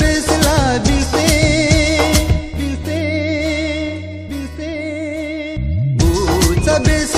Bilse, bilse, bilse, bilse,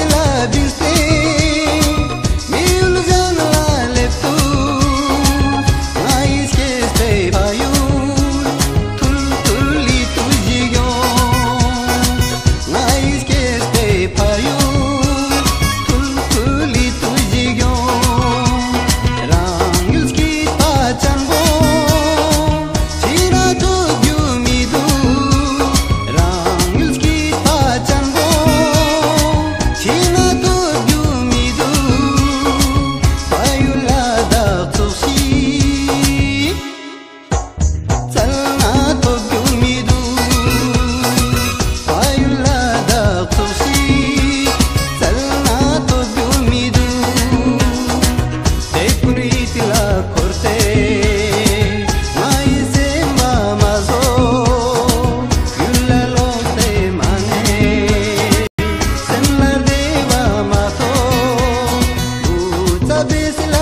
the is.